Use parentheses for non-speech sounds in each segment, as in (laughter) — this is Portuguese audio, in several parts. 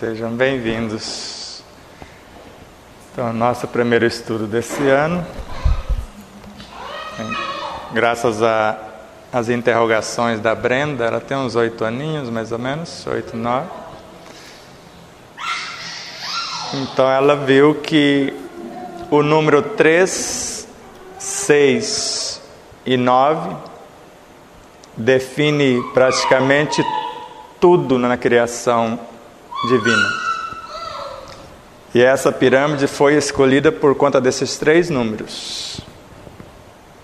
Sejam bem-vindos. Então, nosso primeiro estudo desse ano. Graças às interrogações da Brenda, ela tem uns oito aninhos, mais ou menos, oito, nove. Então, ela viu que o número 3, 6 e 9 define praticamente tudo na criação divina. E essa pirâmide foi escolhida por conta desses três números.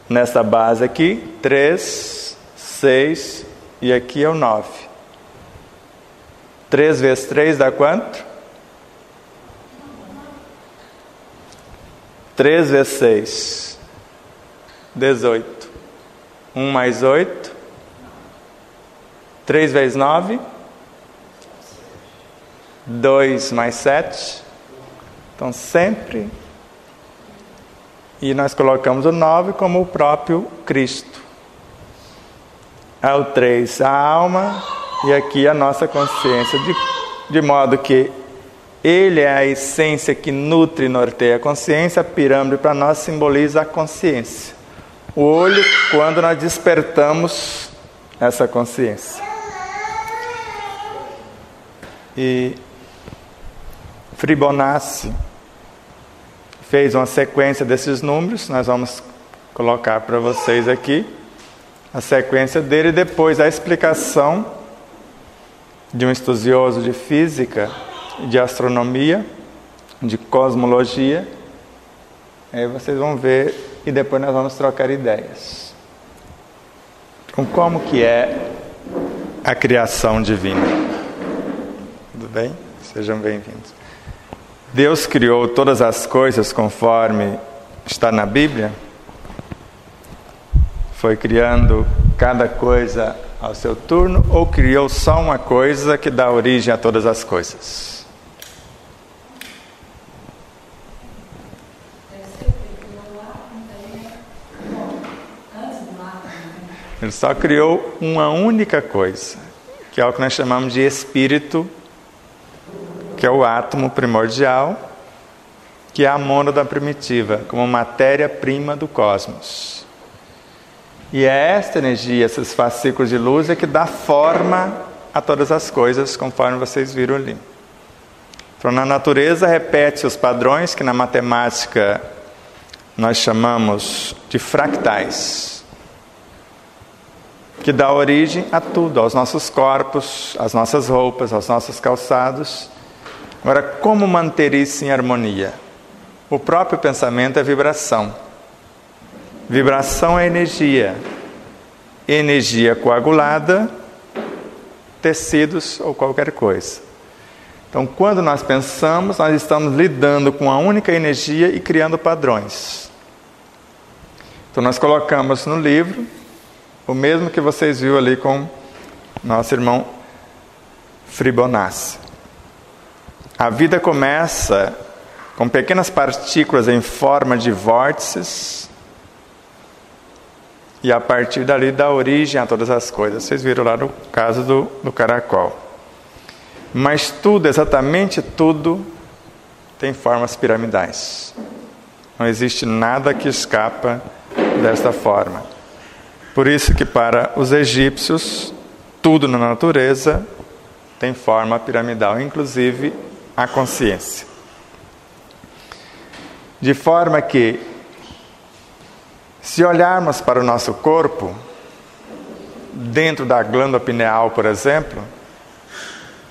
Nessa base aqui, 3, 6 e aqui é o 9. 3 vezes 3 dá quanto? 3 vezes 6, 18. 1 mais 8, 3 vezes 9, 2 mais 7. Então, sempre. E nós colocamos o 9 como o próprio Cristo. É o 3, a alma, e aqui a nossa consciência, de, de modo que ele é a essência que nutre e norteia a consciência, a pirâmide para nós simboliza a consciência. O olho, quando nós despertamos essa consciência. E Fibonacci fez uma sequência desses números, nós vamos colocar para vocês aqui a sequência dele e depois a explicação de um estudioso de física, de astronomia, de cosmologia. Aí vocês vão ver e depois nós vamos trocar ideias. Com como que é a criação divina. Tudo bem? Sejam bem-vindos. Deus criou todas as coisas conforme está na Bíblia? Foi criando cada coisa ao seu turno ou criou só uma coisa que dá origem a todas as coisas? Ele só criou uma única coisa, que é o que nós chamamos de espírito que é o átomo primordial, que é a mônada primitiva, como matéria-prima do cosmos. E é esta energia, esses fascículos de luz, é que dá forma a todas as coisas, conforme vocês viram ali. Então, na natureza, repete os padrões que na matemática nós chamamos de fractais, que dá origem a tudo, aos nossos corpos, às nossas roupas, aos nossos calçados Agora, como manter isso em harmonia? O próprio pensamento é vibração. Vibração é energia. Energia coagulada, tecidos ou qualquer coisa. Então, quando nós pensamos, nós estamos lidando com a única energia e criando padrões. Então, nós colocamos no livro o mesmo que vocês viram ali com nosso irmão Fribonacci. A vida começa com pequenas partículas em forma de vórtices e a partir dali dá origem a todas as coisas. Vocês viram lá no caso do, do caracol. Mas tudo, exatamente tudo, tem formas piramidais. Não existe nada que escapa desta forma. Por isso que para os egípcios, tudo na natureza tem forma piramidal, inclusive a consciência. De forma que, se olharmos para o nosso corpo, dentro da glândula pineal, por exemplo,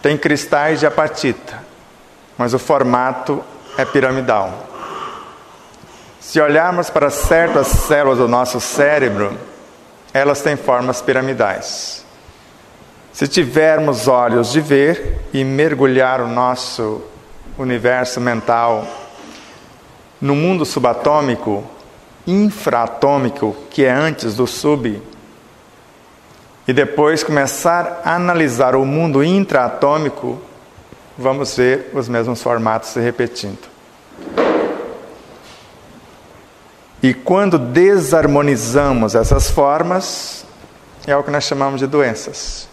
tem cristais de apatita, mas o formato é piramidal. Se olharmos para certas células do nosso cérebro, elas têm formas piramidais. Se tivermos olhos de ver e mergulhar o nosso universo mental no mundo subatômico, infraatômico, que é antes do sub, e depois começar a analisar o mundo intraatômico, vamos ver os mesmos formatos se repetindo. E quando desarmonizamos essas formas, é o que nós chamamos de doenças.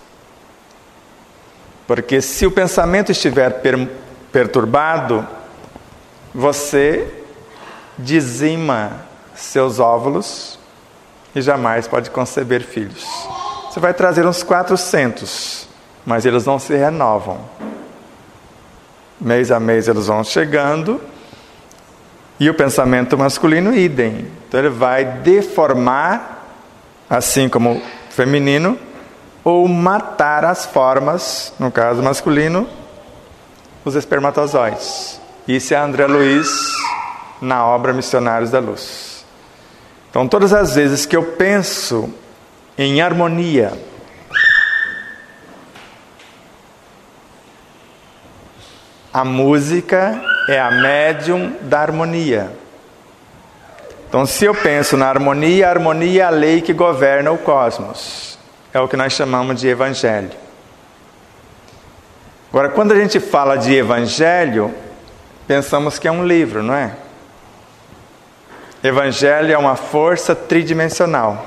Porque se o pensamento estiver per perturbado, você dizima seus óvulos e jamais pode conceber filhos. Você vai trazer uns 400, mas eles não se renovam. Mês a mês eles vão chegando e o pensamento masculino, idem. Então ele vai deformar, assim como o feminino, ou matar as formas, no caso masculino, os espermatozoides. Isso é André Luiz na obra Missionários da Luz. Então, todas as vezes que eu penso em harmonia, a música é a médium da harmonia. Então, se eu penso na harmonia, a harmonia é a lei que governa o cosmos. É o que nós chamamos de evangelho. Agora, quando a gente fala de evangelho, pensamos que é um livro, não é? Evangelho é uma força tridimensional.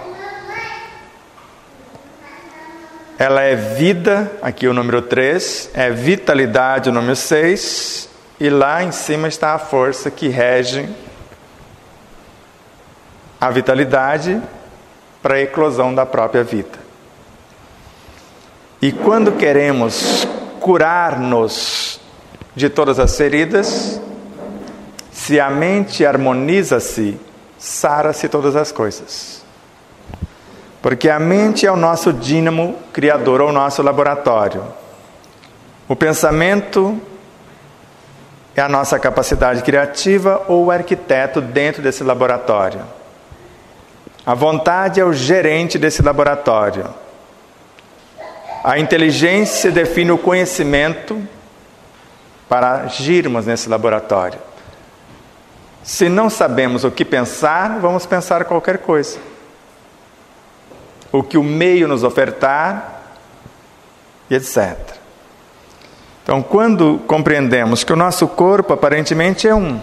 Ela é vida, aqui o número 3, é vitalidade, o número 6, e lá em cima está a força que rege a vitalidade para a eclosão da própria vida. E quando queremos curar-nos de todas as feridas, se a mente harmoniza-se, sara-se todas as coisas. Porque a mente é o nosso dínamo criador, ou o nosso laboratório. O pensamento é a nossa capacidade criativa ou o arquiteto dentro desse laboratório. A vontade é o gerente desse laboratório. A inteligência define o conhecimento para agirmos nesse laboratório. Se não sabemos o que pensar, vamos pensar qualquer coisa. O que o meio nos ofertar, etc. Então, quando compreendemos que o nosso corpo aparentemente é um,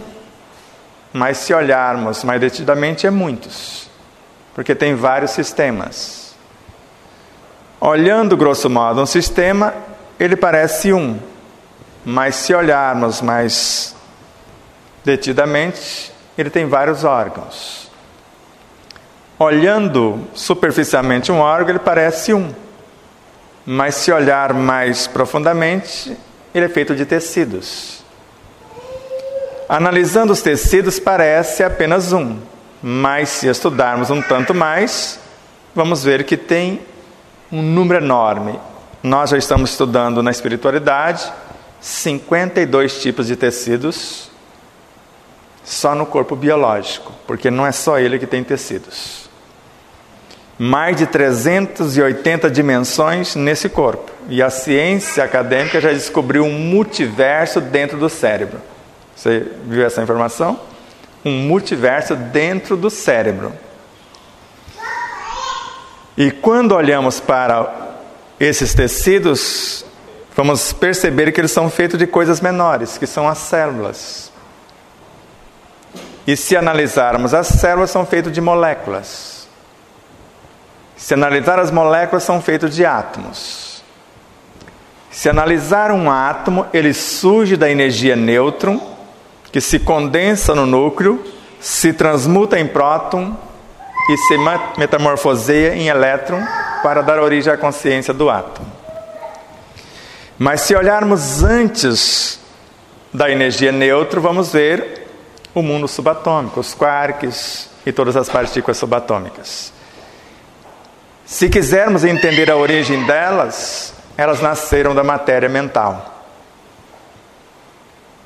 mas se olharmos mais detidamente é muitos, porque tem vários sistemas. Olhando grosso modo um sistema, ele parece um, mas se olharmos mais detidamente, ele tem vários órgãos. Olhando superficialmente um órgão, ele parece um, mas se olhar mais profundamente, ele é feito de tecidos. Analisando os tecidos, parece apenas um, mas se estudarmos um tanto mais, vamos ver que tem um número enorme. Nós já estamos estudando na espiritualidade 52 tipos de tecidos só no corpo biológico, porque não é só ele que tem tecidos mais de 380 dimensões nesse corpo. E a ciência acadêmica já descobriu um multiverso dentro do cérebro. Você viu essa informação? Um multiverso dentro do cérebro. E quando olhamos para esses tecidos, vamos perceber que eles são feitos de coisas menores, que são as células. E se analisarmos, as células são feitas de moléculas. Se analisar as moléculas, são feitas de átomos. Se analisar um átomo, ele surge da energia nêutron, que se condensa no núcleo, se transmuta em próton e se metamorfoseia em elétron para dar origem à consciência do átomo. Mas se olharmos antes da energia nêutron, vamos ver o mundo subatômico, os quarks e todas as partículas subatômicas. Se quisermos entender a origem delas, elas nasceram da matéria mental.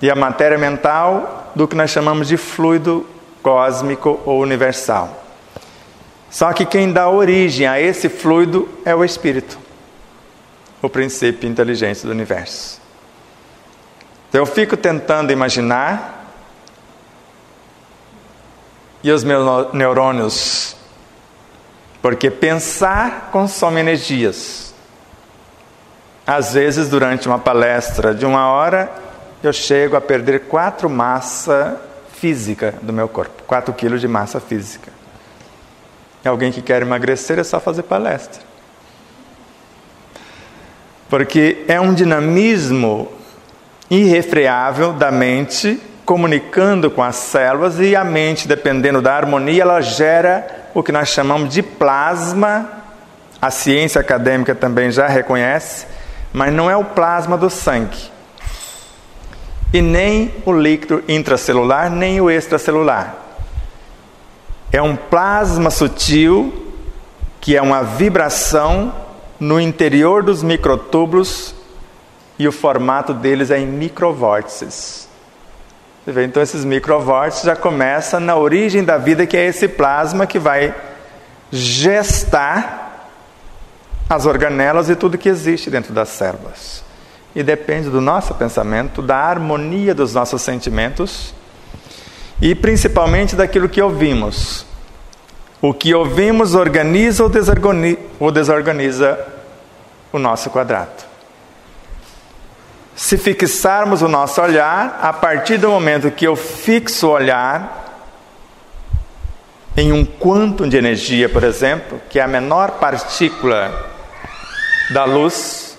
E a matéria mental do que nós chamamos de fluido cósmico ou universal. Só que quem dá origem a esse fluido é o espírito, o princípio inteligente do universo. Então eu fico tentando imaginar e os meus neurônios porque pensar consome energias. Às vezes, durante uma palestra de uma hora, eu chego a perder quatro massa física do meu corpo, quatro quilos de massa física. E alguém que quer emagrecer é só fazer palestra. Porque é um dinamismo irrefreável da mente comunicando com as células e a mente, dependendo da harmonia, ela gera o que nós chamamos de plasma. A ciência acadêmica também já reconhece, mas não é o plasma do sangue. E nem o líquido intracelular, nem o extracelular. É um plasma sutil que é uma vibração no interior dos microtúbulos e o formato deles é em microvórtices. Você vê, então esses microvórtices já começa na origem da vida, que é esse plasma que vai gestar as organelas e tudo que existe dentro das células. E depende do nosso pensamento, da harmonia dos nossos sentimentos e principalmente daquilo que ouvimos. O que ouvimos organiza ou desorganiza o nosso quadrado. Se fixarmos o nosso olhar, a partir do momento que eu fixo o olhar em um quantum de energia, por exemplo, que é a menor partícula da luz,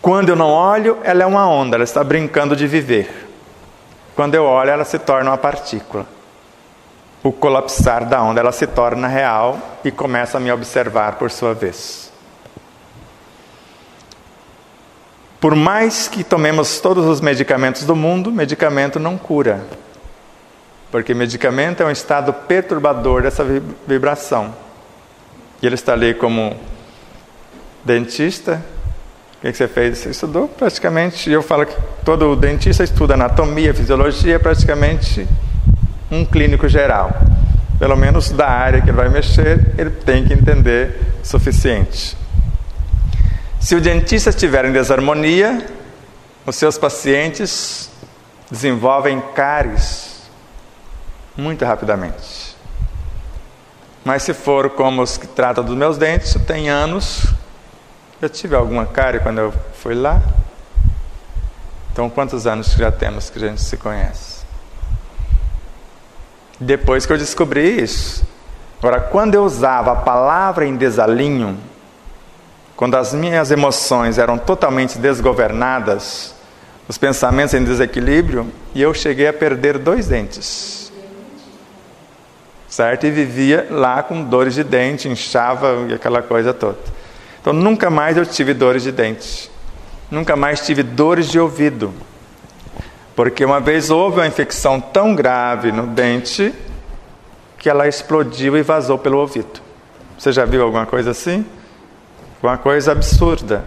quando eu não olho, ela é uma onda, ela está brincando de viver. Quando eu olho, ela se torna uma partícula. O colapsar da onda, ela se torna real e começa a me observar por sua vez. Por mais que tomemos todos os medicamentos do mundo, medicamento não cura. Porque medicamento é um estado perturbador dessa vibração. E ele está ali como dentista. O que você fez? Você estudou praticamente. Eu falo que todo dentista estuda anatomia, fisiologia, praticamente um clínico geral. Pelo menos da área que ele vai mexer, ele tem que entender o suficiente. Se o dentista estiver em desarmonia, os seus pacientes desenvolvem cáries muito rapidamente. Mas se for como os que tratam dos meus dentes, tem anos. Eu tive alguma cárie quando eu fui lá. Então, quantos anos já temos que a gente se conhece? Depois que eu descobri isso. Agora, quando eu usava a palavra em desalinho, quando as minhas emoções eram totalmente desgovernadas, os pensamentos em desequilíbrio, e eu cheguei a perder dois dentes. Certo? E vivia lá com dores de dente, inchava e aquela coisa toda. Então nunca mais eu tive dores de dente. Nunca mais tive dores de ouvido. Porque uma vez houve uma infecção tão grave no dente que ela explodiu e vazou pelo ouvido. Você já viu alguma coisa assim? Uma coisa absurda.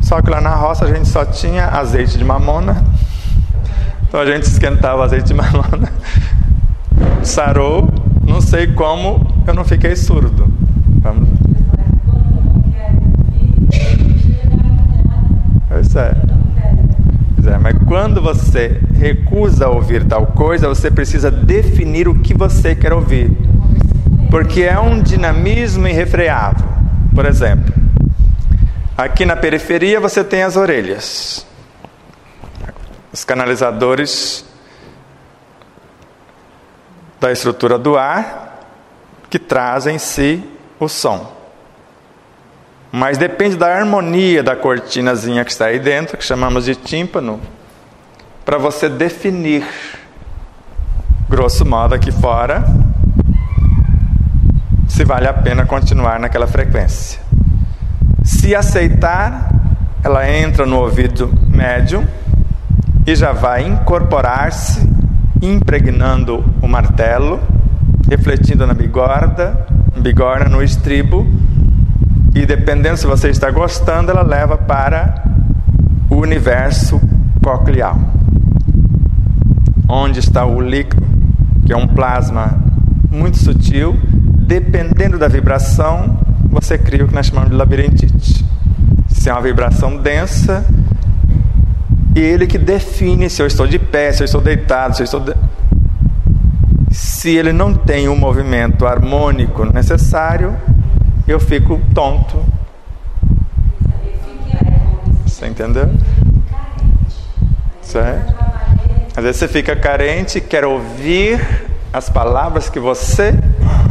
Só que lá na roça a gente só tinha azeite de mamona. Então a gente esquentava azeite de mamona. Sarou, não sei como eu não fiquei surdo. Vamos. Pois é. Pois é. Mas quando você recusa ouvir tal coisa, você precisa definir o que você quer ouvir. Porque é um dinamismo irrefreável. Por exemplo, Aqui na periferia você tem as orelhas, os canalizadores da estrutura do ar que trazem em si o som. Mas depende da harmonia da cortinazinha que está aí dentro, que chamamos de tímpano, para você definir, grosso modo aqui fora, se vale a pena continuar naquela frequência. Se aceitar, ela entra no ouvido médio e já vai incorporar-se, impregnando o martelo, refletindo na bigorna, bigorna no estribo, e dependendo se você está gostando, ela leva para o universo coclear, onde está o líquido, que é um plasma muito sutil, dependendo da vibração, você cria o que nós chamamos de labirintite. Se é uma vibração densa, e ele que define se eu estou de pé, se eu estou deitado, se eu estou. De... Se ele não tem o um movimento harmônico necessário, eu fico tonto. Você entendeu? Certo? Às vezes você fica carente, quer ouvir as palavras que você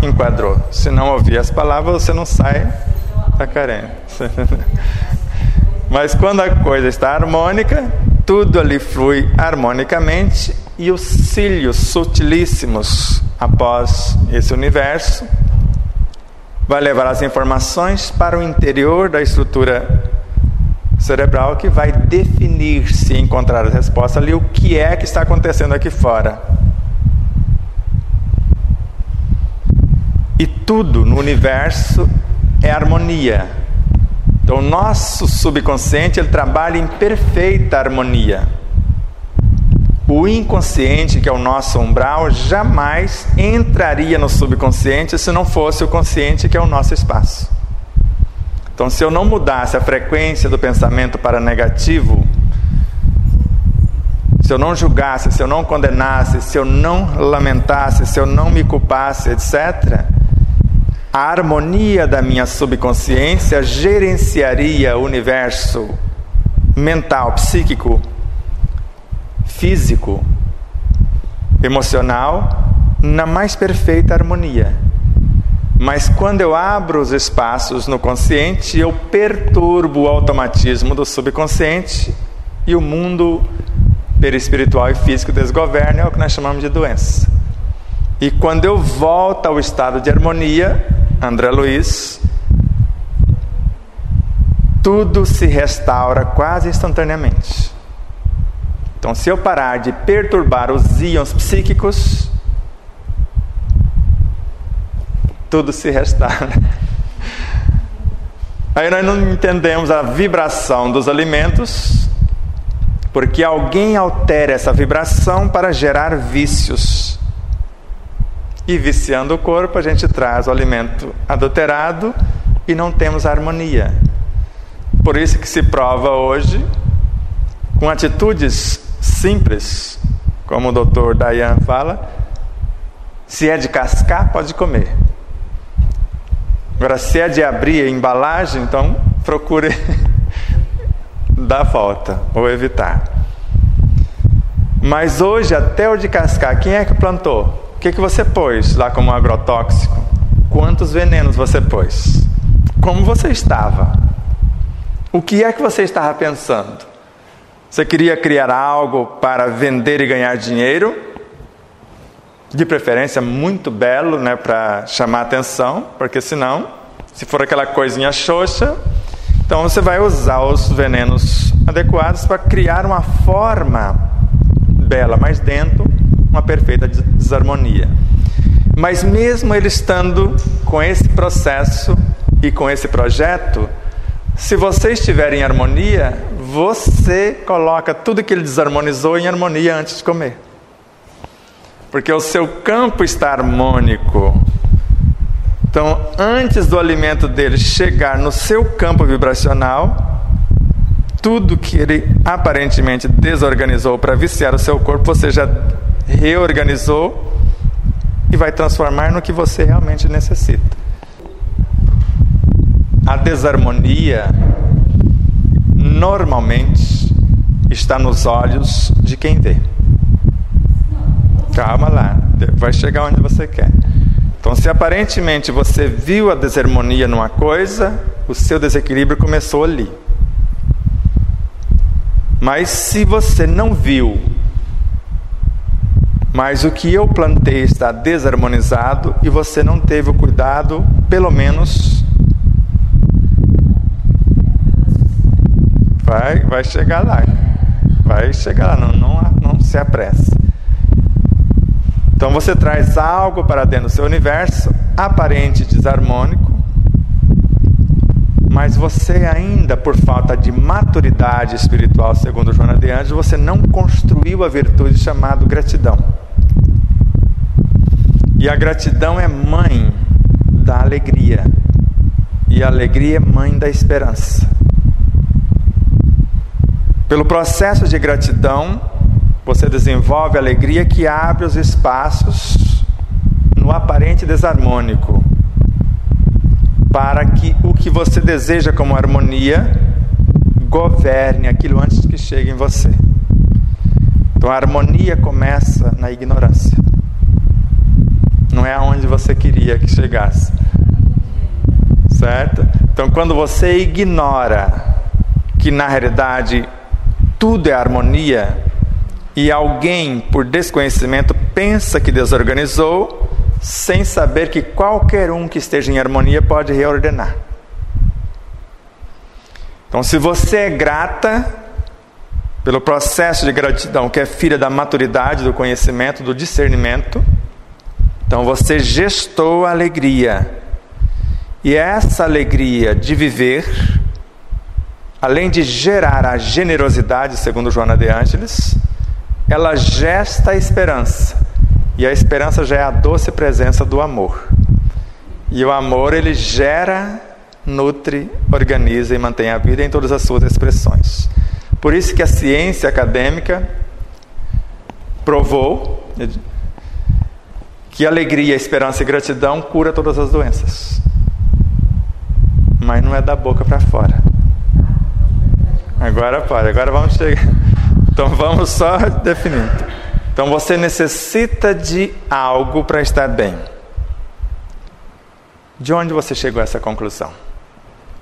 enquadrou. Se não ouvir as palavras, você não sai está carente. (laughs) Mas quando a coisa está harmônica, tudo ali flui harmonicamente e os cílios sutilíssimos após esse universo vai levar as informações para o interior da estrutura cerebral que vai definir se encontrar a resposta ali o que é que está acontecendo aqui fora. E tudo no universo é harmonia. Então, o nosso subconsciente ele trabalha em perfeita harmonia. O inconsciente, que é o nosso umbral, jamais entraria no subconsciente se não fosse o consciente, que é o nosso espaço. Então, se eu não mudasse a frequência do pensamento para negativo, se eu não julgasse, se eu não condenasse, se eu não lamentasse, se eu não me culpasse, etc., a harmonia da minha subconsciência gerenciaria o universo mental, psíquico, físico, emocional na mais perfeita harmonia. Mas quando eu abro os espaços no consciente, eu perturbo o automatismo do subconsciente e o mundo perispiritual e físico desgoverna, é o que nós chamamos de doença. E quando eu volto ao estado de harmonia, André Luiz, tudo se restaura quase instantaneamente. Então, se eu parar de perturbar os íons psíquicos, tudo se restaura. (laughs) Aí nós não entendemos a vibração dos alimentos, porque alguém altera essa vibração para gerar vícios. E viciando o corpo, a gente traz o alimento adulterado e não temos harmonia. Por isso que se prova hoje, com atitudes simples, como o doutor Dayan fala, se é de cascar, pode comer. Agora, se é de abrir a embalagem, então procure (laughs) dar volta ou evitar. Mas hoje, até o de cascar, quem é que plantou? que, que você pôs lá como agrotóxico? Quantos venenos você pôs? Como você estava? O que é que você estava pensando? Você queria criar algo para vender e ganhar dinheiro? De preferência muito belo, né, para chamar atenção, porque senão, se for aquela coisinha xoxa, então você vai usar os venenos adequados para criar uma forma bela, mas dentro uma perfeita desarmonia. Mas mesmo ele estando com esse processo e com esse projeto, se você estiver em harmonia, você coloca tudo que ele desarmonizou em harmonia antes de comer. Porque o seu campo está harmônico. Então, antes do alimento dele chegar no seu campo vibracional, tudo que ele aparentemente desorganizou para viciar o seu corpo, você já reorganizou e vai transformar no que você realmente necessita. A desarmonia normalmente está nos olhos de quem vê. Calma lá, vai chegar onde você quer. Então, se aparentemente você viu a desarmonia numa coisa, o seu desequilíbrio começou ali. Mas se você não viu mas o que eu plantei está desarmonizado e você não teve o cuidado, pelo menos. Vai, vai chegar lá. Vai chegar lá, não, não, não se apresse. Então você traz algo para dentro do seu universo, aparente desarmônico, mas você ainda, por falta de maturidade espiritual, segundo Joana de Anjos, você não construiu a virtude chamada gratidão. E a gratidão é mãe da alegria. E a alegria é mãe da esperança. Pelo processo de gratidão, você desenvolve a alegria que abre os espaços no aparente desarmônico, para que o que você deseja como harmonia governe aquilo antes que chegue em você. Então a harmonia começa na ignorância não é aonde você queria que chegasse. Certo? Então, quando você ignora que na realidade tudo é harmonia e alguém, por desconhecimento, pensa que desorganizou, sem saber que qualquer um que esteja em harmonia pode reordenar. Então, se você é grata pelo processo de gratidão, que é filha da maturidade, do conhecimento, do discernimento, então você gestou a alegria. E essa alegria de viver, além de gerar a generosidade, segundo Joana de Ângeles, ela gesta a esperança. E a esperança já é a doce presença do amor. E o amor ele gera nutre, organiza e mantém a vida em todas as suas expressões. Por isso que a ciência acadêmica provou que alegria, esperança e gratidão cura todas as doenças. Mas não é da boca para fora. Agora pode, agora vamos chegar. Então vamos só definindo. Então você necessita de algo para estar bem. De onde você chegou a essa conclusão?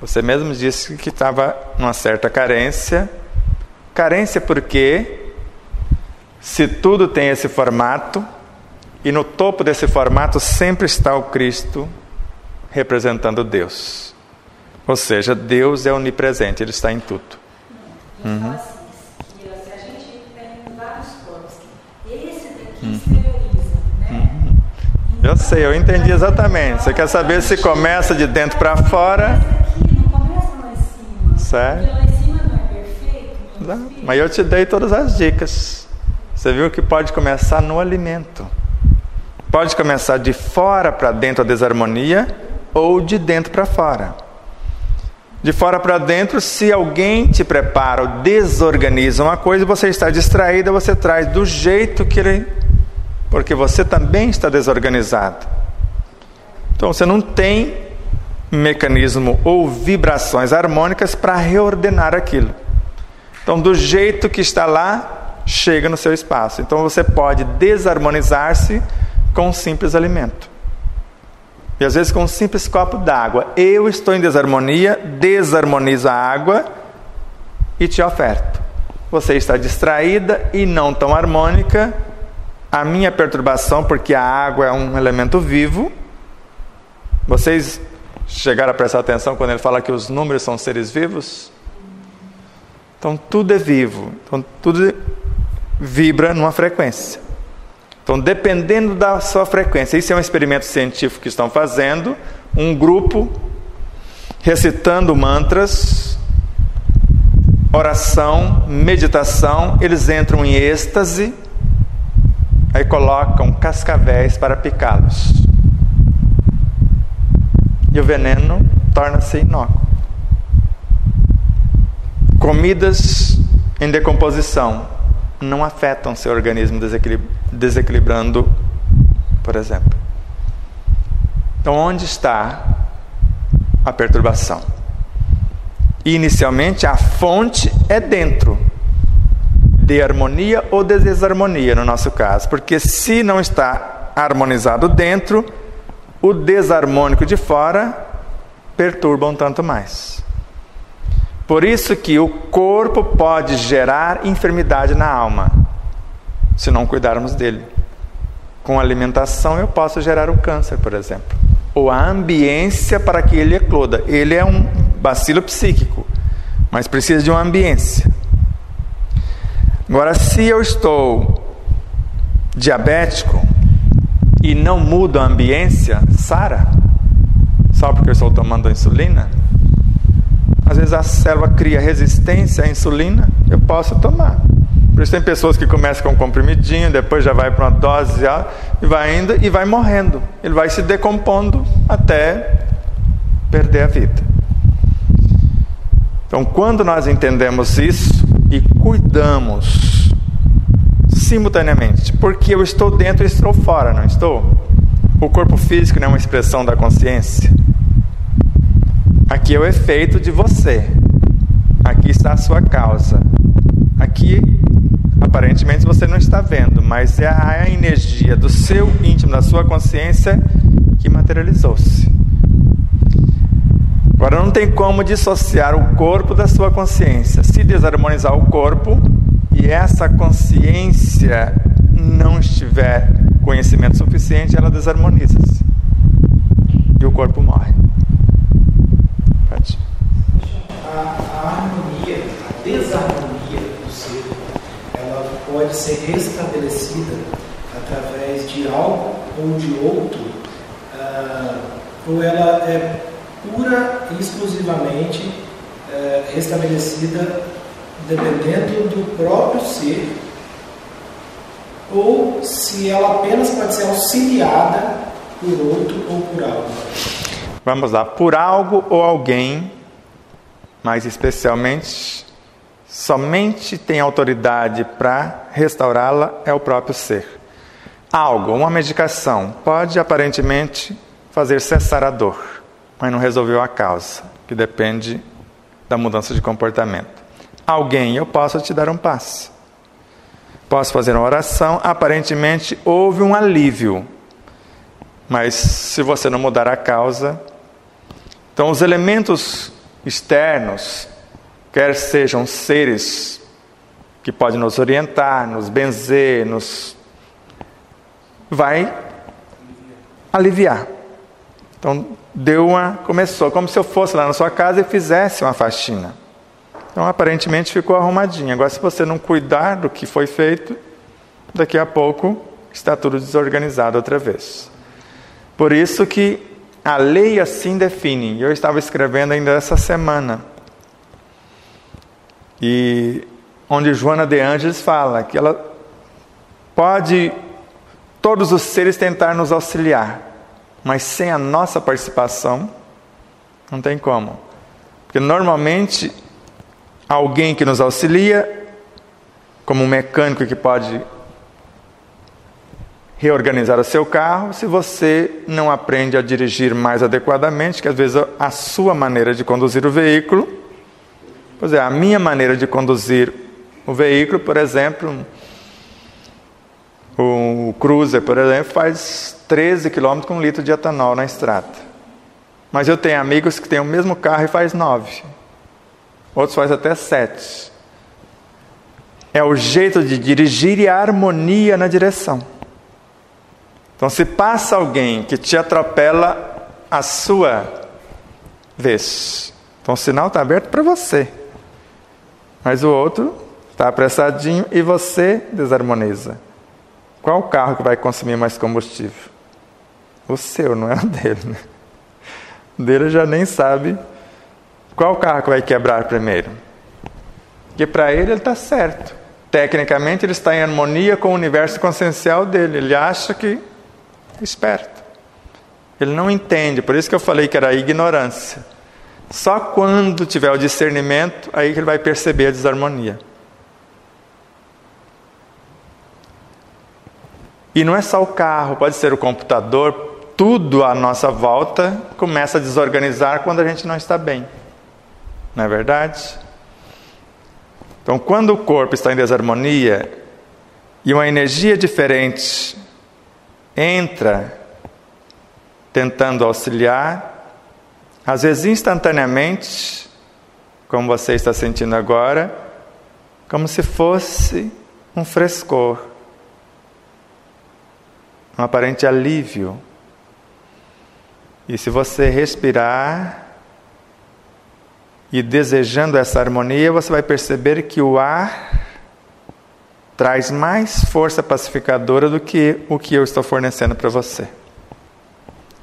Você mesmo disse que estava numa certa carência. Carência porque, se tudo tem esse formato, e no topo desse formato sempre está o Cristo representando Deus. Ou seja, Deus é onipresente, Ele está em tudo. Uhum. Eu sei, eu entendi exatamente. Você quer saber se começa de dentro para fora Certo? É Mas eu te dei todas as dicas. Você viu que pode começar no alimento. Pode começar de fora para dentro a desarmonia ou de dentro para fora. De fora para dentro, se alguém te prepara ou desorganiza uma coisa, você está distraída, você traz do jeito que ele. Porque você também está desorganizado. Então você não tem mecanismo ou vibrações harmônicas para reordenar aquilo. Então, do jeito que está lá, chega no seu espaço. Então, você pode desarmonizar-se com um simples alimento. E às vezes com um simples copo d'água. Eu estou em desarmonia, desarmonizo a água e te oferto. Você está distraída e não tão harmônica. A minha perturbação, porque a água é um elemento vivo. Vocês chegaram a prestar atenção quando ele fala que os números são seres vivos? Então tudo é vivo, então tudo vibra numa frequência. Então, dependendo da sua frequência, isso é um experimento científico que estão fazendo, um grupo recitando mantras, oração, meditação, eles entram em êxtase, aí colocam cascavéis para picá-los e o veneno torna-se inócuo. Comidas em decomposição não afetam seu organismo desequilibrando, por exemplo. Então, onde está a perturbação? Inicialmente, a fonte é dentro de harmonia ou de desarmonia, no nosso caso, porque se não está harmonizado dentro, o desarmônico de fora perturba um tanto mais. Por isso que o corpo pode gerar enfermidade na alma, se não cuidarmos dele. Com alimentação eu posso gerar o câncer, por exemplo, ou a ambiência para que ele ecloda. Ele é um bacilo psíquico, mas precisa de uma ambiência. Agora, se eu estou diabético, e não muda a ambiência, sara? Só porque eu estou tomando insulina? Às vezes a célula cria resistência à insulina, eu posso tomar. Por isso tem pessoas que começam com um comprimidinho, depois já vai para uma dose e vai indo e vai morrendo. Ele vai se decompondo até perder a vida. Então, quando nós entendemos isso e cuidamos simultaneamente, porque eu estou dentro e estou fora, não estou? O corpo físico não é uma expressão da consciência. Aqui é o efeito de você. Aqui está a sua causa. Aqui, aparentemente, você não está vendo, mas é a energia do seu íntimo, da sua consciência, que materializou-se. Agora não tem como dissociar o corpo da sua consciência. Se desarmonizar o corpo e essa consciência não estiver conhecimento suficiente, ela desarmoniza-se. E o corpo morre. Pode. A, a harmonia, a desarmonia pode ser restabelecida através de algo ou de outro, uh, ou ela é pura e exclusivamente uh, restabelecida dependendo do próprio ser, ou se ela apenas pode ser auxiliada por outro ou por algo. Vamos lá, por algo ou alguém, mais especialmente, somente tem autoridade para restaurá-la é o próprio ser. Algo, uma medicação, pode aparentemente fazer cessar a dor, mas não resolveu a causa, que depende da mudança de comportamento. Alguém, eu posso te dar um passe. Posso fazer uma oração, aparentemente houve um alívio, mas se você não mudar a causa, então os elementos externos, quer sejam seres que podem nos orientar, nos benzer, nos vai aliviar. Então, deu uma, começou como se eu fosse lá na sua casa e fizesse uma faxina. Então, aparentemente ficou arrumadinho. Agora, se você não cuidar do que foi feito, daqui a pouco está tudo desorganizado outra vez. Por isso que a lei assim define. Eu estava escrevendo ainda essa semana. E onde Joana de Angeles fala que ela pode todos os seres tentar nos auxiliar, mas sem a nossa participação, não tem como. Porque normalmente alguém que nos auxilia, como um mecânico que pode reorganizar o seu carro, se você não aprende a dirigir mais adequadamente, que às vezes a sua maneira de conduzir o veículo, pois é, a minha maneira de conduzir o veículo, por exemplo, o Cruiser, por exemplo, faz 13 km com um litro de etanol na estrada. Mas eu tenho amigos que têm o mesmo carro e faz 9. Outros faz até 7. É o jeito de dirigir e a harmonia na direção. Então, se passa alguém que te atropela a sua vez, então o sinal está aberto para você. Mas o outro está apressadinho e você desarmoniza. Qual o carro que vai consumir mais combustível? O seu, não é o dele. Né? O dele já nem sabe qual carro que vai quebrar primeiro. Porque para ele ele está certo. Tecnicamente ele está em harmonia com o universo consciencial dele. Ele acha que é esperto. Ele não entende, por isso que eu falei que era ignorância. Só quando tiver o discernimento, aí que ele vai perceber a desarmonia. E não é só o carro, pode ser o computador, tudo à nossa volta começa a desorganizar quando a gente não está bem. Não é verdade? Então, quando o corpo está em desarmonia e uma energia diferente entra tentando auxiliar, às vezes instantaneamente, como você está sentindo agora, como se fosse um frescor um aparente alívio. E se você respirar e desejando essa harmonia, você vai perceber que o ar traz mais força pacificadora do que o que eu estou fornecendo para você.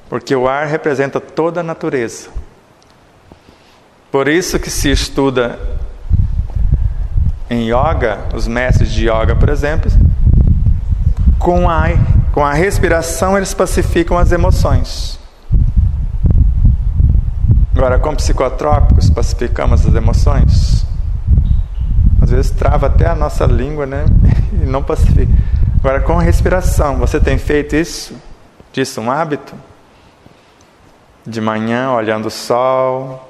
Porque o ar representa toda a natureza. Por isso que se estuda em yoga, os mestres de yoga, por exemplo, com a com a respiração, eles pacificam as emoções. Agora, com psicotrópicos, pacificamos as emoções. Às vezes trava até a nossa língua, né? (laughs) E não pacifica. Agora, com a respiração, você tem feito isso? Disso um hábito? De manhã, olhando o sol,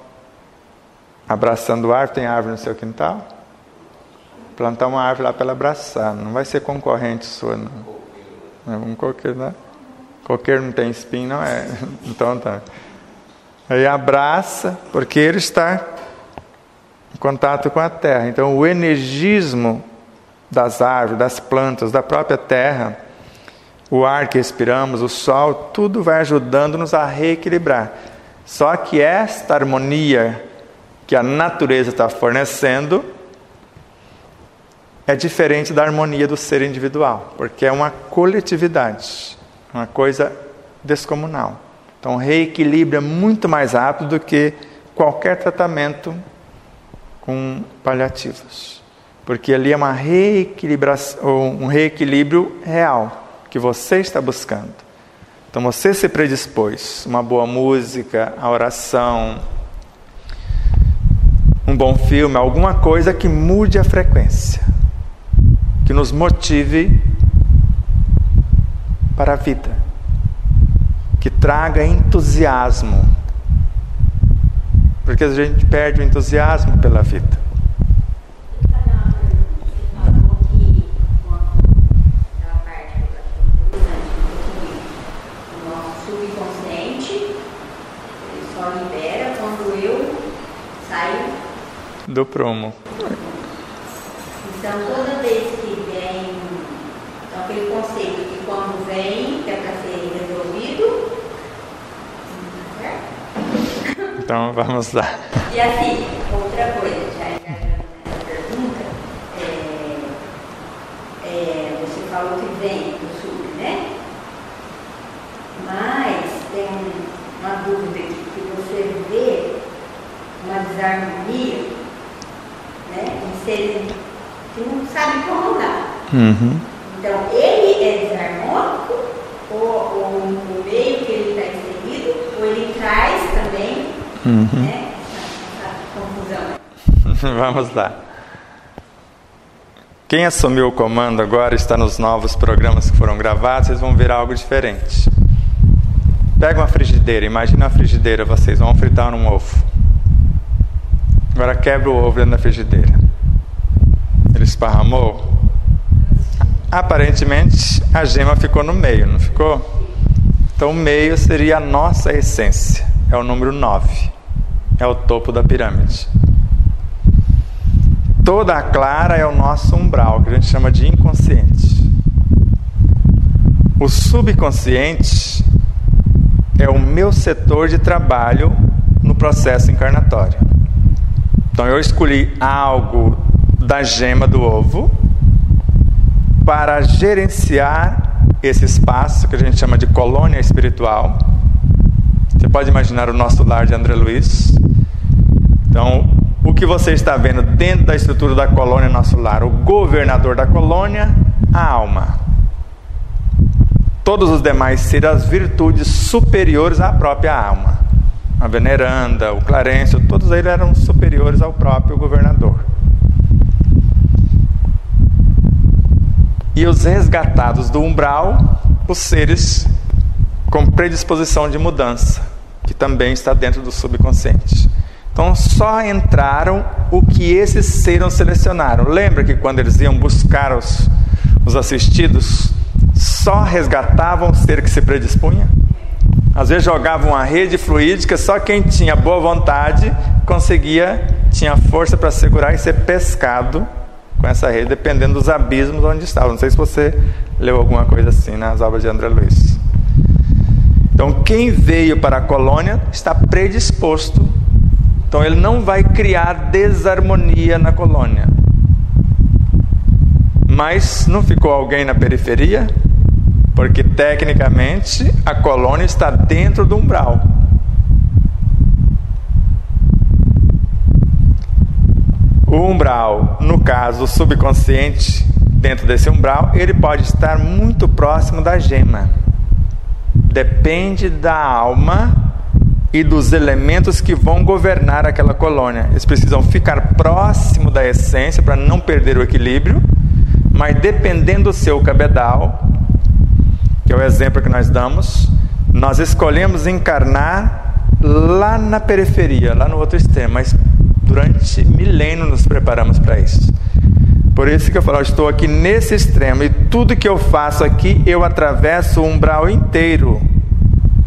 abraçando árvore. Tem árvore no seu quintal? Plantar uma árvore lá para ela abraçar. Não vai ser concorrente sua, não. É um coqueiro, né? Coqueiro não tem espinho, não é? (laughs) Então tá. Aí abraça, porque ele está em contato com a terra. Então, o energismo das árvores, das plantas, da própria terra, o ar que respiramos, o sol, tudo vai ajudando-nos a reequilibrar. Só que esta harmonia que a natureza está fornecendo é diferente da harmonia do ser individual, porque é uma coletividade, uma coisa descomunal. Então, reequilibra muito mais rápido do que qualquer tratamento com paliativos, porque ali é uma reequilibração, um reequilíbrio real que você está buscando. Então, você se predispôs, uma boa música, a oração, um bom filme, alguma coisa que mude a frequência que nos motive para a vida, que traga entusiasmo, porque a gente perde o entusiasmo pela vida. Do prumo. Então, toda vez que aquele conceito que quando vem é para ser resolvido. Então vamos lá. E assim, outra coisa, já entrando nessa pergunta, é, é, você falou que vem do sul, né? Mas tem uma dúvida aqui, que você vê uma desarmonia que não sabem como dar. Uhum. Então, ele é desarmônico, ou, ou o meio que ele está inserido, ou ele traz também uhum. né, essa, essa confusão. (laughs) Vamos lá. Quem assumiu o comando agora está nos novos programas que foram gravados, vocês vão ver algo diferente. Pega uma frigideira, imagina uma frigideira, vocês vão fritar um ovo. Agora quebra o ovo dentro da frigideira. Ele esparramou, Aparentemente, a gema ficou no meio, não ficou? Então, o meio seria a nossa essência, é o número 9, é o topo da pirâmide. Toda a clara é o nosso umbral, que a gente chama de inconsciente. O subconsciente é o meu setor de trabalho no processo encarnatório. Então eu escolhi algo da gema do ovo para gerenciar esse espaço que a gente chama de colônia espiritual. Você pode imaginar o nosso lar de André Luiz. Então, o que você está vendo dentro da estrutura da colônia nosso lar, o governador da colônia, a alma. Todos os demais serão as virtudes superiores à própria alma. A veneranda, o Clarencio, todos eles eram superiores ao próprio governador. E os resgatados do umbral, os seres com predisposição de mudança, que também está dentro do subconsciente. Então só entraram o que esses seres selecionaram. Lembra que quando eles iam buscar os, os assistidos, só resgatavam o ser que se predispunha? Às vezes jogavam uma rede fluídica, só quem tinha boa vontade conseguia, tinha força para segurar e ser pescado com essa rede, dependendo dos abismos onde estava. Não sei se você leu alguma coisa assim nas obras de André Luiz. Então, quem veio para a colônia está predisposto. Então, ele não vai criar desarmonia na colônia. Mas não ficou alguém na periferia? Porque, tecnicamente, a colônia está dentro do umbral. O umbral, no caso, o subconsciente, dentro desse umbral, ele pode estar muito próximo da gema. Depende da alma e dos elementos que vão governar aquela colônia. Eles precisam ficar próximo da essência para não perder o equilíbrio, mas dependendo do seu cabedal, que é o exemplo que nós damos, nós escolhemos encarnar lá na periferia, lá no outro extremo, mas Durante milênios nos preparamos para isso. Por isso que eu falo, eu estou aqui nesse extremo e tudo que eu faço aqui, eu atravesso o umbral inteiro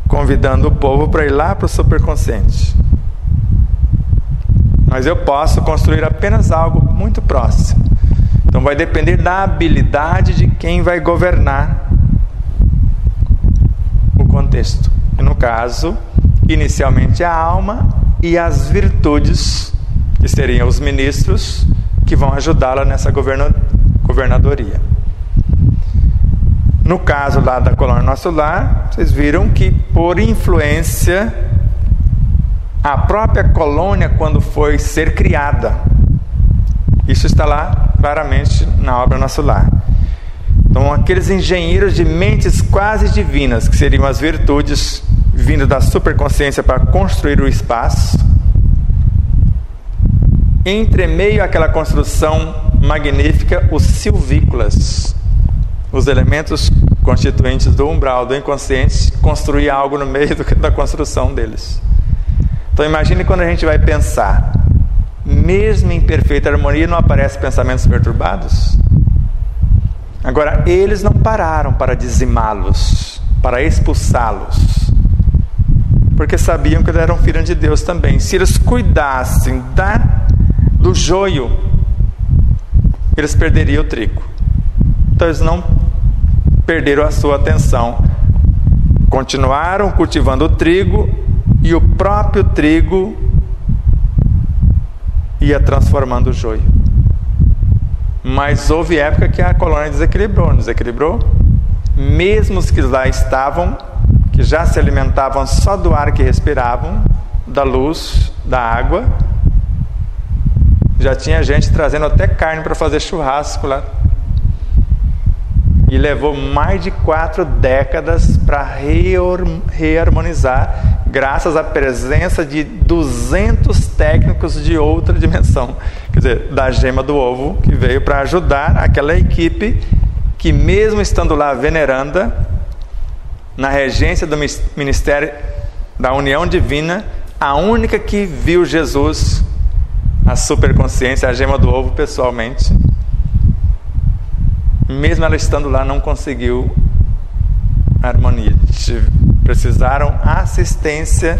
convidando o povo para ir lá para o superconsciente. Mas eu posso construir apenas algo muito próximo. Então vai depender da habilidade de quem vai governar o contexto. E no caso, inicialmente a alma e as virtudes, que seriam os ministros, que vão ajudá-la nessa governadoria. No caso lá da colônia Nosso Lar, vocês viram que por influência a própria colônia quando foi ser criada. Isso está lá claramente na obra Nosso Lar. Então, aqueles engenheiros de mentes quase divinas, que seriam as virtudes vindo da superconsciência para construir o espaço, entre meio àquela construção magnífica, os silvícolas, os elementos constituintes do umbral do inconsciente, construir algo no meio do, da construção deles. Então imagine quando a gente vai pensar, mesmo em perfeita harmonia, não aparecem pensamentos perturbados? Agora, eles não pararam para dizimá-los, para expulsá-los, porque sabiam que eles eram filhos de Deus também. Se eles cuidassem da, do joio, eles perderiam o trigo. Então, eles não perderam a sua atenção. Continuaram cultivando o trigo e o próprio trigo ia transformando o joio. Mas houve época que a colônia desequilibrou, desequilibrou? Mesmo os que lá estavam, que já se alimentavam só do ar que respiravam, da luz, da água, já tinha gente trazendo até carne para fazer churrasco lá. E levou mais de quatro décadas para reharmonizar, graças à presença de 200 técnicos de outra dimensão, quer dizer, da gema do ovo, que veio para ajudar aquela equipe que, mesmo estando lá veneranda, na regência do ministério da união divina, a única que viu Jesus, a superconsciência, a gema do ovo pessoalmente, mesmo ela estando lá, não conseguiu harmonia. Precisaram assistência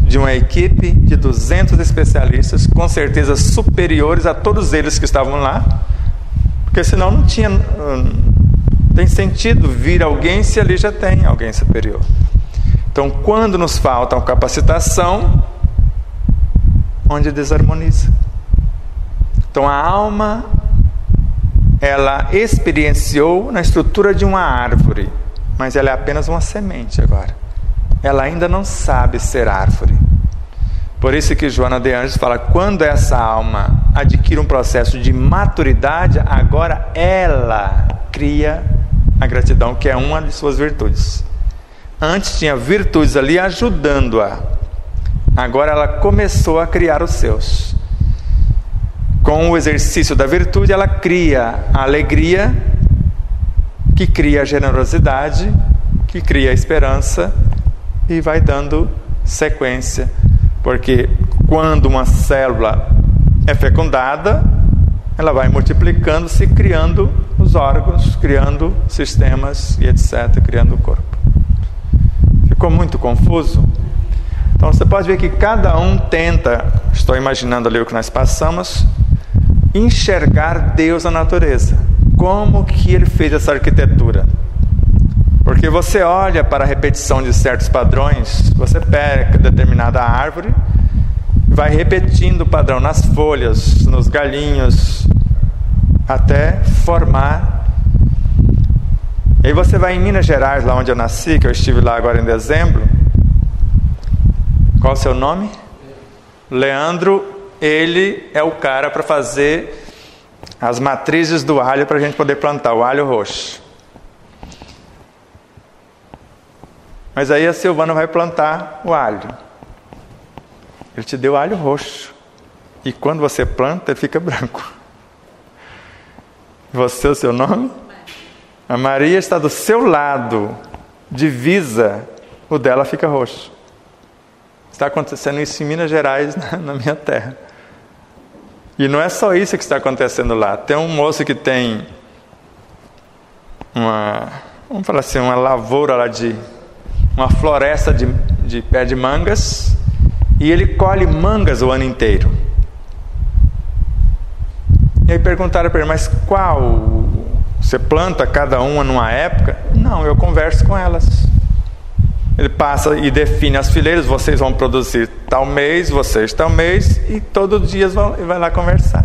de uma equipe de 200 especialistas, com certeza superiores a todos eles que estavam lá, porque senão não tinha não tem sentido vir alguém se ali já tem alguém superior. Então, quando nos falta capacitação, onde desarmoniza. Então, a alma ela experienciou na estrutura de uma árvore, mas ela é apenas uma semente agora. Ela ainda não sabe ser árvore. Por isso que Joana de Anjos fala: quando essa alma adquire um processo de maturidade, agora ela cria a gratidão, que é uma de suas virtudes. Antes tinha virtudes ali ajudando-a. Agora ela começou a criar os seus com o exercício da virtude, ela cria a alegria, que cria a generosidade, que cria a esperança e vai dando sequência. Porque quando uma célula é fecundada, ela vai multiplicando-se, criando os órgãos, criando sistemas e etc., criando o corpo. Ficou muito confuso? Então você pode ver que cada um tenta, estou imaginando ali o que nós passamos, enxergar Deus na natureza. Como que ele fez essa arquitetura? Porque você olha para a repetição de certos padrões, você pega determinada árvore, vai repetindo o padrão nas folhas, nos galhinhos, até formar. E você vai em Minas Gerais, lá onde eu nasci, que eu estive lá agora em dezembro. Qual o seu nome? Leandro ele é o cara para fazer as matrizes do alho para a gente poder plantar o alho roxo. Mas aí a Silvana vai plantar o alho. Ele te deu alho roxo. E quando você planta, ele fica branco. Você, o seu nome? A Maria está do seu lado, divisa, o dela fica roxo. Está acontecendo isso em Minas Gerais, (laughs) na minha terra. E não é só isso que está acontecendo lá. Tem um moço que tem uma, vamos falar assim, uma lavoura lá de uma floresta de, de pé de mangas e ele colhe mangas o ano inteiro. E aí perguntaram para ele, mas qual? Você planta cada uma numa época? Não, eu converso com elas. Ele passa e define as fileiras, vocês vão produzir tal mês, vocês tal mês, e todos os dias vão, vai lá conversar.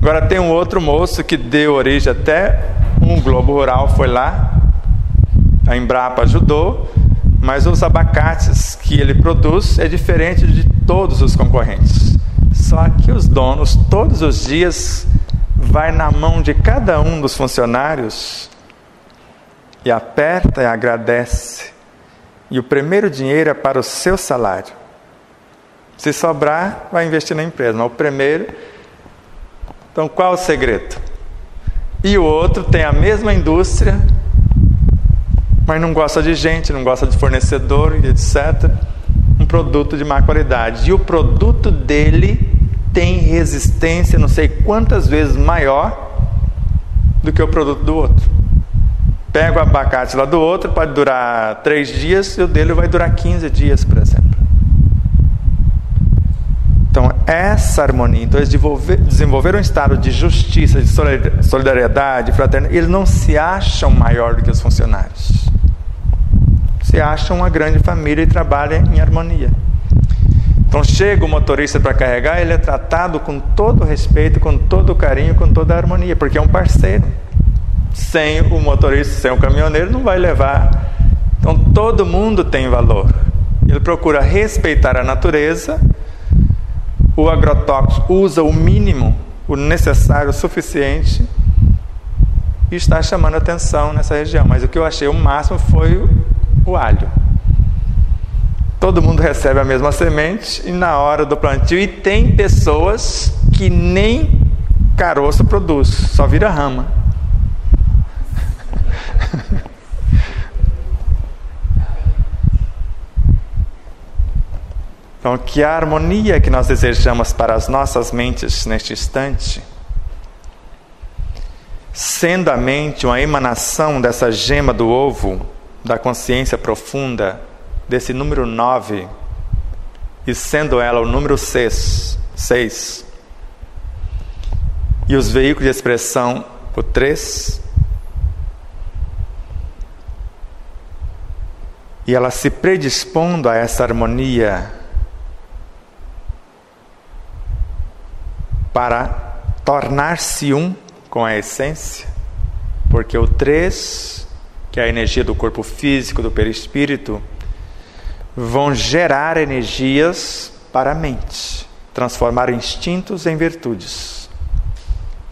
Agora tem um outro moço que deu origem até um Globo Rural, foi lá, a Embrapa ajudou, mas os abacates que ele produz é diferente de todos os concorrentes. Só que os donos, todos os dias, vai na mão de cada um dos funcionários e aperta e agradece. E o primeiro dinheiro é para o seu salário. Se sobrar, vai investir na empresa. Mas o primeiro. Então, qual o segredo? E o outro tem a mesma indústria, mas não gosta de gente, não gosta de fornecedor etc. Um produto de má qualidade. E o produto dele tem resistência, não sei quantas vezes maior do que o produto do outro. Pega o abacate lá do outro, pode durar três dias, e o dele vai durar 15 dias, por exemplo. Então, essa harmonia, então eles desenvolveram um estado de justiça, de solidariedade, fraternidade, eles não se acham maior do que os funcionários. Se acham uma grande família e trabalham em harmonia. Então chega o motorista para carregar, ele é tratado com todo respeito, com todo carinho, com toda harmonia, porque é um parceiro sem o motorista, sem o caminhoneiro, não vai levar. Então todo mundo tem valor. Ele procura respeitar a natureza. O agrotóxico usa o mínimo, o necessário, o suficiente e está chamando atenção nessa região. Mas o que eu achei o máximo foi o alho. Todo mundo recebe a mesma semente e na hora do plantio e tem pessoas que nem caroço produz, só vira rama. Então, que a harmonia que nós desejamos para as nossas mentes neste instante, sendo a mente uma emanação dessa gema do ovo, da consciência profunda, desse número 9, e sendo ela o número 6, 6 e os veículos de expressão, o 3, e ela se predispondo a essa harmonia para tornar-se um com a essência, porque o três, que é a energia do corpo físico, do perispírito, vão gerar energias para a mente, transformar instintos em virtudes.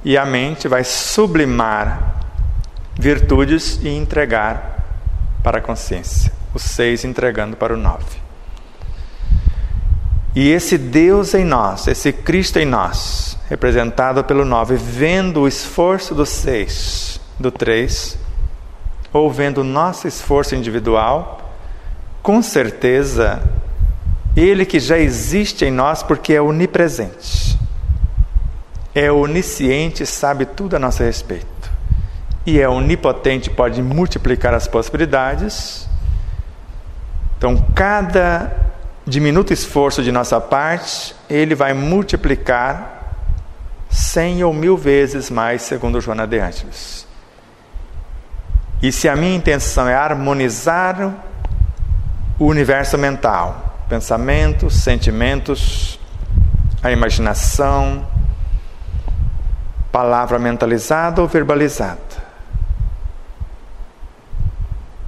E a mente vai sublimar virtudes e entregar para a consciência. O seis entregando para o nove. E esse Deus em nós, esse Cristo em nós, representado pelo nove, vendo o esforço do seis, do três, ou vendo o nosso esforço individual, com certeza, Ele que já existe em nós porque é onipresente, é onisciente, sabe tudo a nosso respeito, e é onipotente, pode multiplicar as possibilidades. Então, cada diminuto esforço de nossa parte, ele vai multiplicar cem ou mil vezes mais, segundo Joana de Ângeles. E se a minha intenção é harmonizar o universo mental, pensamentos, sentimentos, a imaginação, palavra mentalizada ou verbalizada,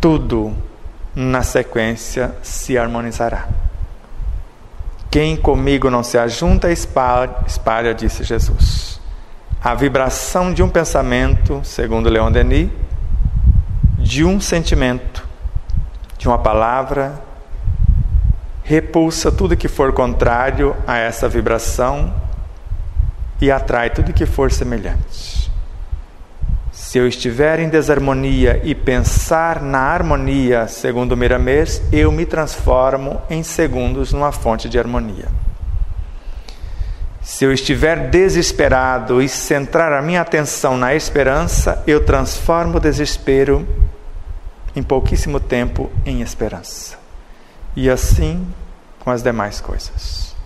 tudo na sequência se harmonizará. Quem comigo não se ajunta, espalha, espalha, disse Jesus. A vibração de um pensamento, segundo Leon Denis, de um sentimento, de uma palavra, repulsa tudo que for contrário a essa vibração e atrai tudo que for semelhante. Se eu estiver em desarmonia e pensar na harmonia, segundo Miramês, eu me transformo em segundos numa fonte de harmonia. Se eu estiver desesperado e centrar a minha atenção na esperança, eu transformo o desespero em pouquíssimo tempo em esperança. E assim com as demais coisas.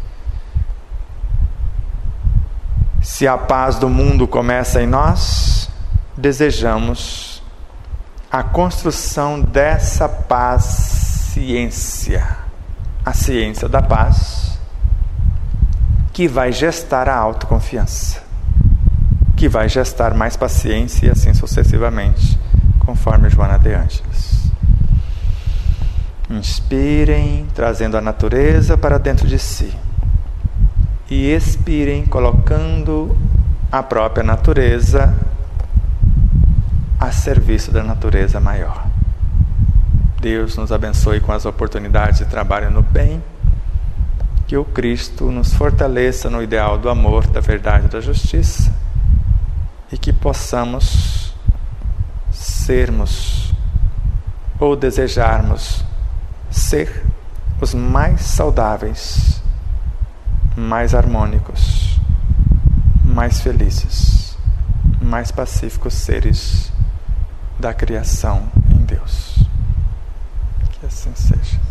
Se a paz do mundo começa em nós, desejamos a construção dessa paciência, a ciência da paz, que vai gestar a autoconfiança, que vai gestar mais paciência e assim sucessivamente, conforme Joana de Ângeles. Inspirem, trazendo a natureza para dentro de si e expirem colocando a própria natureza a serviço da natureza maior. Deus nos abençoe com as oportunidades de trabalho no bem, que o Cristo nos fortaleça no ideal do amor, da verdade e da justiça e que possamos sermos ou desejarmos ser os mais saudáveis mais harmônicos, mais felizes, mais pacíficos seres da criação em Deus. Que assim seja.